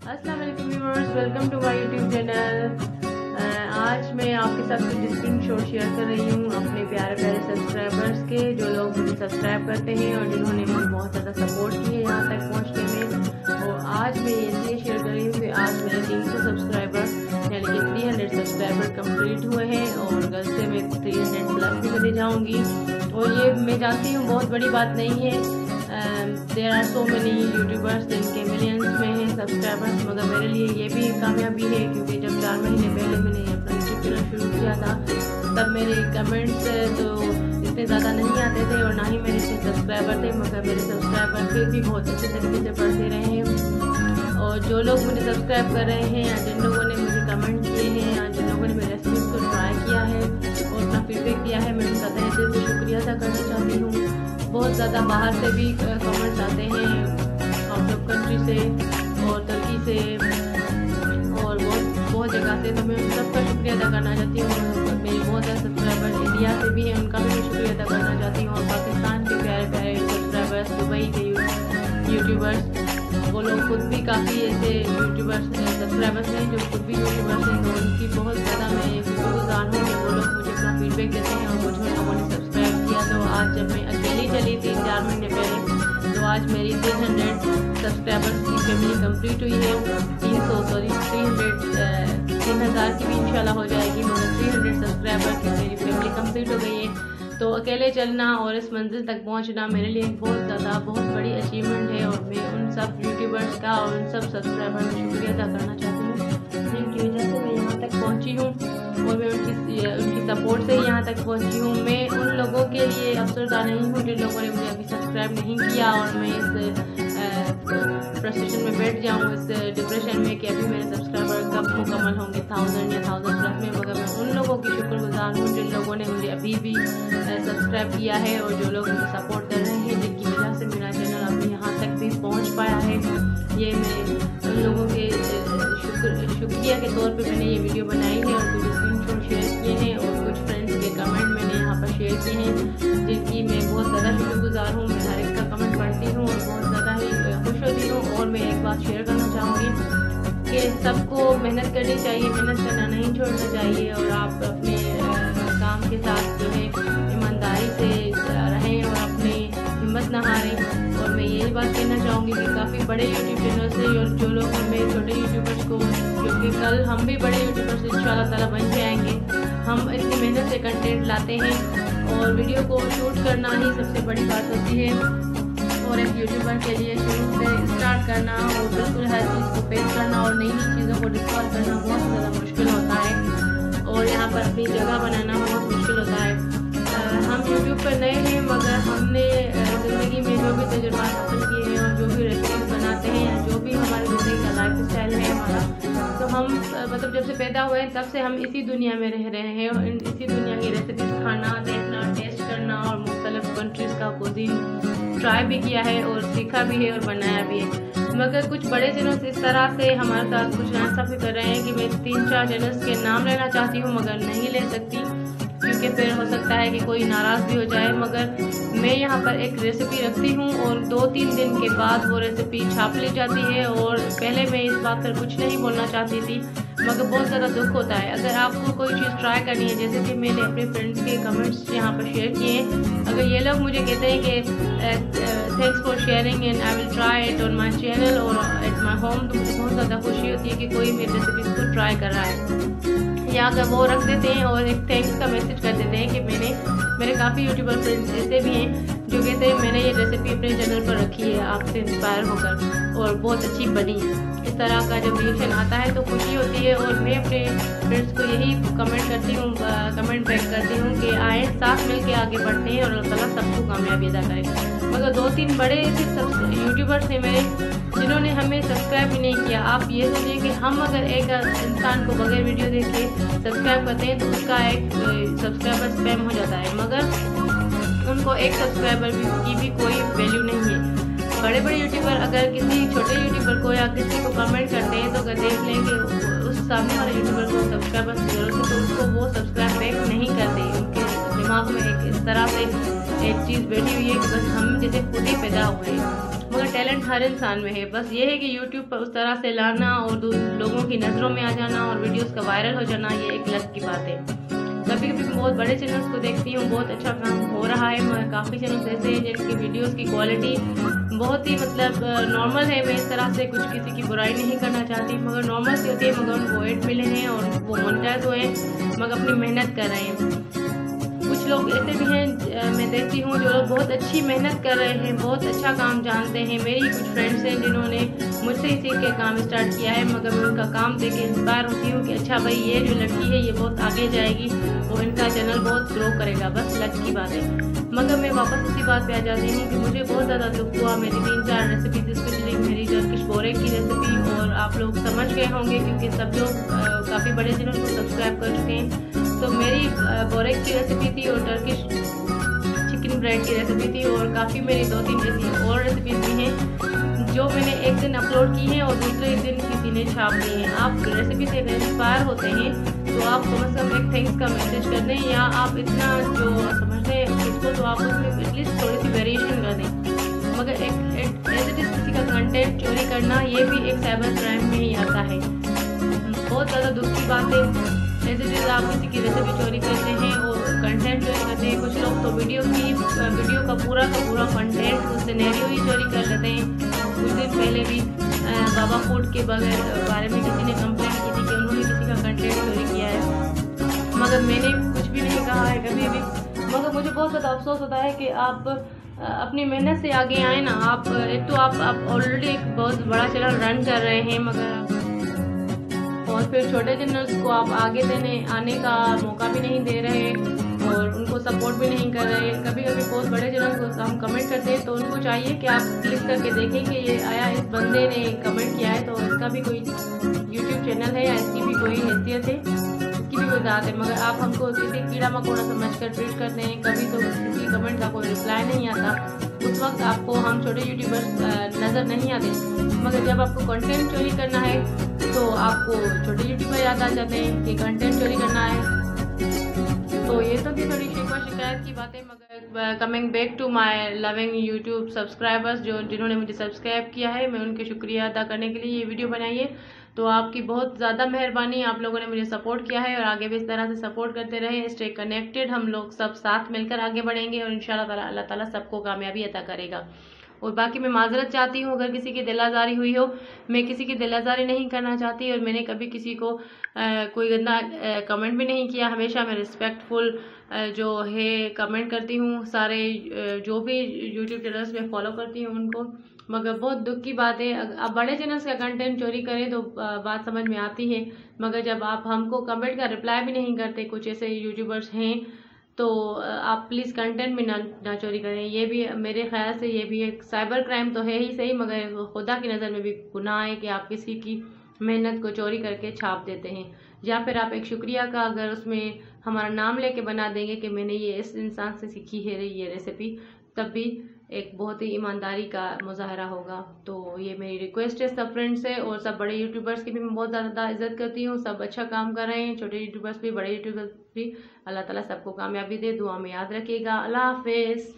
अस्सलाम वालेकुम viewers welcome to my YouTube channel आज मैं आपके साथ कुछ डिस्टिंग शॉट शेयर कर रही हूँ अपने प्यारे प्यारे सब्सक्राइबर्स के, जो लोग मुझे सब्सक्राइब करते हैं और जिन्होंने मुझे बहुत ज़्यादा सपोर्ट की है यहाँ तक पहुँचने में। और आज मैं इसलिए शेयर कर रही हूँ कि आज मेरे तीन सौ सब्सक्राइबर यानी कि थ्री हंड्रेड सब्सक्राइबर कंप्लीट हुए हैं और कल से मैं थ्री हंड्रेड प्लस भी करने जाऊँगी। और ये मैं जानती हूँ बहुत बड़ी बात नहीं है there are so many YouTubers जिनके मिलियंस में हैं सब्सक्राइबर्स मगर मेरे लिए ये भी कामयाबी है क्योंकि जब चार महीने पहले मैंने अपना यूट्यूब चैनल शुरू किया था, तब मेरे कमेंट्स तो इतने ज़्यादा नहीं आते थे और ना ही मेरे इतने सब्सक्राइबर थे, मगर मेरे सब्सक्राइबर फिर भी बहुत अच्छे तरीके से पढ़ते रहे हैं। और जो लोग मुझे सब्सक्राइब कर रहे हैं या जिन लोगों ने मुझे कमेंट किए हैं बहुत ज़्यादा बाहर से भी कमेंट्स आते हैं आउट ऑफ़ कंट्री से और तुर्की से और बहुत बहुत जगह से तो मैं उन सबका शुक्रिया अदा करना चाहती हूँ। मेरे बहुत सारे सब्सक्राइबर इंडिया से भी हैं, उनका भी मैं शुक्रिया अदा करना चाहती हूँ और पाकिस्तान के प्यारे प्यारे सब्सक्राइबर्स दुबई के यूट्यूबर्स वो लोग खुद भी काफ़ी ऐसे यूट्यूबर्स सब्सक्राइबर्स हैं जो खुद भी यूट्यूबर्स हैं तो उनकी बहुत ज़्यादा मैं शुक्रगुजार हूँ वो लोग मुझे चार महीने पहले तो आज मेरी थ्री हंड्रेड सब्सक्राइबर्स की फैमिली कंप्लीट हुई है, तीन सौ सॉरी थ्री हंड्रेड तीन हज़ार की भी इंशाल्लाह हो जाएगी, मगर थ्री हंड्रेड सब्सक्राइबर की मेरी फैमिली कंप्लीट हो गई है। तो अकेले चलना और इस मंजिल तक पहुँचना मेरे लिए बहुत ज़्यादा, बहुत बड़ी अचीवमेंट है और मैं उन सब यूट्यूबर्स का और उन सब सब्सक्राइबर का शुक्रिया अदा करना चाहती हूँ। जिनकी वजह से मैं यहाँ तक पहुँची हूँ। मैं उनकी उनकी सपोर्ट से यहाँ तक पहुँची हूँ। मैं उन लोगों के लिए अफसरदा नहीं हूँ जिन लोगों ने मुझे अभी सब्सक्राइब नहीं किया और मैं इस फ्रस्ट्रेशन में बैठ जाऊँ इस डिप्रेशन में कि अभी मेरे सब्सक्राइबर कब मुकम्मल होंगे थाउज़ेंड या थाउज़ेंड प्लस में। मगर मैं उन लोगों की शुक्रगुजार हूँ जिन लोगों ने मुझे अभी भी सब्सक्राइब किया है और जो लोग मुझे सपोर्ट और मैं एक बात शेयर करना चाहूँगी कि सबको मेहनत करनी चाहिए, मेहनत करना नहीं छोड़ना चाहिए और आप अपने काम के साथ जो है ईमानदारी से रहें और अपनी हिम्मत ना हारें। और मैं यही बात कहना चाहूँगी कि काफ़ी बड़े यूट्यूब चैनल से और जो लोग हमें छोटे यूट्यूबर्स को क्योंकि कल हम भी बड़े यूट्यूबर्स इन ताला बन जाएँगे हम इतनी मेहनत से कंटेंट लाते हैं और वीडियो को शूट करना ही सबसे बड़ी बात होती है। एक यूट्यूबर के लिए शुरू से स्टार्ट करना और बिल्कुल हर चीज़ को पेश करना और नई नई चीज़ों को डिस्कवर करना बहुत ज़्यादा मुश्किल होता है। और यहाँ पर अपनी जगह बनाना बहुत मुश्किल होता है। हम यूट्यूब पर नए हैं, मगर हमने ज़िंदगी में जो भी तजुर्बा हासिल किए हैं और जो भी रेसिपीज़ बनाते हैं या जो भी हमारी ज़िंदगी हम मतलब जब से पैदा हुए हैं, तब से हम इसी दुनिया में रह रहे हैं और इसी दुनिया की रेसिपीज़ खाना, देखना टेस्ट करना और मुख्तलिफ़ कंट्रीज़ का कुजीन ट्राई भी किया है और सीखा भी है और बनाया भी है। मगर कुछ बड़े चैनल्स इस तरह से हमारे साथ कुछ ऐसा भी कर रहे हैं कि मैं तीन चार चैनल्स के नाम लेना चाहती हूँ, मगर नहीं ले सकती। क्योंकि फिर हो सकता है कि कोई नाराज़ भी हो जाए, मगर मैं यहाँ पर एक रेसिपी रखती हूँ और दो तीन दिन के बाद वो रेसिपी छाप ली जाती है और पहले मैं इस बात पर कुछ नहीं बोलना चाहती थी, मगर बहुत ज़्यादा दुख होता है। अगर आपको कोई चीज़ ट्राई करनी है, जैसे कि मैंने अपने फ्रेंड्स के कमेंट्स यहाँ पर शेयर किए हैं, अगर ये लोग मुझे कहते हैं कि thanks for sharing and I will try it on my channel और एट माई होम तो मुझे बहुत ज़्यादा खुशी होती है कि कोई मेरी रेसिपीज़ को ट्राई कर रहा है। या अगर वो रख देते हैं और एक थैंक्स का मैसेज कर देते हैं कि मैंने, मेरे काफ़ी यूट्यूबर फ्रेंड्स ऐसे भी हैं जो कहते हैं, मैंने ये रेसिपी अपने चैनल पर रखी है, आपसे इंस्पायर होकर और बहुत अच्छी बनी इस तरह का जब रिएक्शन आता है तो खुशी होती है और मैं अपने फ्रेंड्स को यही कमेंट करती हूँ कमेंट बैक करती हूँ कि आए, साथ मिल के आगे बढ़ते हैं और अल्लाह ताला सबको कामयाबी अदा करे। मगर दो तीन बड़े ऐसे सब यूट्यूबर्स हैं मेरे, जिन्होंने हमें सब्सक्राइब भी नहीं किया। आप ये सोचिए कि हम अगर एक इंसान को बगैर वीडियो देख के सब्सक्राइब करते हैं तो उसका एक सब्सक्राइबर स्पैम हो जाता है। मगर उनको एक सब्सक्राइबर की भी कोई वैल्यू नहीं है। बड़े बड़े यूट्यूबर अगर किसी छोटे यूट्यूबर को या किसी को कमेंट करते हैं तो अगर देख लें कि उस सामने वाले यूट्यूबर को सब्सक्राइबर तो उसको वो सब्सक्राइब बैक नहीं करते, उनके दिमाग में एक इस तरह से एक चीज़ बैठी हुई है कि बस हम जैसे खुद ही पैदा हुए हैं। मगर टैलेंट हर इंसान में है। बस ये है कि यूट्यूब पर उस तरह से लाना और लोगों की नज़रों में आ जाना और वीडियोस का वायरल हो जाना, ये एक लक की बात है। कभी कभी मैं बहुत बड़े चैनल्स को देखती हूँ, बहुत अच्छा काम हो रहा है मगर काफ़ी चैनल्स ऐसे हैं जिनकी वीडियोस की क्वालिटी बहुत ही मतलब नॉर्मल है। मैं इस तरह से कुछ किसी की बुराई नहीं करना चाहती, मगर नॉर्मल से होती है, मगर उनको एड मिले हैं और वो मोनिटाइज हुए हैं, मगर अपनी मेहनत कर रहे हैं। कुछ लोग ऐसे भी हैं मैं देखती हूँ जो लोग बहुत अच्छी मेहनत कर रहे हैं, बहुत अच्छा काम जानते हैं। मेरी कुछ फ्रेंड्स हैं जिन्होंने मुझसे ही सीख के काम स्टार्ट किया है, मगर मैं उनका काम देख के इंस्पायर होती हूँ कि अच्छा भाई, ये जो लड़की है, ये बहुत आगे जाएगी और इनका चैनल बहुत ग्रो करेगा। बस लक की बात है। मगर मैं वापस उसी बात पे आ जाती हूँ कि मुझे बहुत ज़्यादा दुख हुआ। मेरी तीन चार रेसिपी स्पेशली मेरी टर्किश बोरे की रेसिपी और आप लोग समझ गए होंगे, क्योंकि सब लोग काफ़ी बड़े को सब्सक्राइब कर चुके हैं। तो मेरी बोरेक की रेसिपी थी और टर्किश चिकन ब्रेड की रेसिपी थी और काफ़ी मेरी दो तीन ऐसी और रेसिपीज़ भी हैं, जो मैंने एक दिन अपलोड की हैं और दूसरे दिन किसी ने छाप दी हैं। आप रेसिपी से इंस्पायर होते हैं तो आप कम अज़ कम एक थैंक्स का मैसेज कर दें या आप इतना जो समझते हैं इसको तो आप उसमें एटलीस्ट थोड़ी सी वेरिएशन कर दें। मगर एक किसी का कंटेंट चोरी करना, ये भी एक साइबर क्राइम में ही आता है। बहुत ज़्यादा दुख की बात है जैसे जैसे आप किसी की रेसिपी चोरी करते हैं और कंटेंट चोरी करते हैं, कुछ लोग तो वीडियो की वीडियो का पूरा का पूरा कंटेंट सिनेरियो ही चोरी कर लेते हैं। कुछ दिन पहले भी बाबा फ़ूड के बगैर बारे में किसी ने कंप्लेंट की थी कि उन्होंने किसी का कंटेंट चोरी किया है। मगर मैंने कुछ भी नहीं कहा है कभी भी। मगर मुझे बहुत ज़्यादा अफसोस होता है कि आप अपनी मेहनत से आगे आए ना। आप, एक तो आप ऑलरेडी एक बहुत बड़ा चैनल रन कर रहे हैं, मगर फिर छोटे चैनल्स को आप आगे देने, आने का मौका भी नहीं दे रहे और उनको सपोर्ट भी नहीं कर रहे। कभी कभी बहुत बड़े चैनल को हम कमेंट करते हैं तो उनको चाहिए कि आप क्लिक करके देखें कि ये आया इस बंदे ने कमेंट किया है तो इसका भी कोई यूट्यूब चैनल है या इसकी भी कोई हैसियत है? इसकी भी कोई बात है, मगर आप हमको किसी कीड़ा मकोड़ा समझ कर ट्वीट करते हैं। कभी तो किसी कमेंट का कोई रिप्लाई नहीं आता। उस वक्त आपको हम छोटे यूट्यूबर्स नज़र नहीं आते। मगर जब आपको कंटेंट चोरी करना है तो आपको छोटे यूट्यूबर याद आ जाते हैं कि कंटेंट चोरी करना है। तो ये तो थी थोड़ी शिकवा शिकायत की बातें, मगर coming back to my loving YouTube subscribers जो, जिन्होंने मुझे सब्सक्राइब किया है, मैं उनके शुक्रिया अदा करने के लिए ये वीडियो बनाई है तो आपकी बहुत ज़्यादा मेहरबानी, आप लोगों ने मुझे सपोर्ट किया है और आगे भी इस तरह से सपोर्ट करते रहे स्टे कनेक्टेड हम लोग सब साथ मिलकर आगे बढ़ेंगे और इन शाला अल्लाह ताला सबको कामयाबी अदा करेगा। और बाकी मैं माजरत चाहती हूँ अगर किसी की दिल आज़ारी हुई हो मैं किसी की दिल आज़ारी नहीं करना चाहती और मैंने कभी किसी को आ, कोई गंदा कमेंट भी नहीं किया। हमेशा मैं रिस्पेक्टफुल जो है कमेंट करती हूँ। सारे जो भी यूट्यूब चैनल्स में फॉलो करती हूँ उनको। मगर बहुत दुख की बात है अब बड़े चैनल्स का कंटेंट चोरी करें तो बात समझ में आती है। मगर जब आप हमको कमेंट का रिप्लाई भी नहीं करते कुछ ऐसे यूट्यूबर्स हैं तो आप प्लीज़ कंटेंट में ना ना चोरी करें। ये भी मेरे ख्याल से ये भी एक साइबर क्राइम तो है ही सही, मगर खुदा की नज़र में भी गुनाह है कि आप किसी की मेहनत को चोरी करके छाप देते हैं। या फिर आप एक शुक्रिया का अगर उसमें हमारा नाम लेके बना देंगे कि मैंने ये इस इंसान से सीखी है, ये रेसिपी तब भी एक बहुत ही ईमानदारी का मुजाहरा होगा। तो ये मेरी रिक्वेस्ट है, सब फ्रेंड्स से और सब बड़े यूट्यूबर्स की भी मैं बहुत ज़्यादा इज़्ज़त करती हूँ। सब अच्छा काम कर रहे हैं, छोटे यूट्यूबर्स भी, बड़े यूट्यूबर्स भी। अल्लाह ताला सबको कामयाबी दे, दुआ में याद रखिएगा। अल्लाह हाफिज़।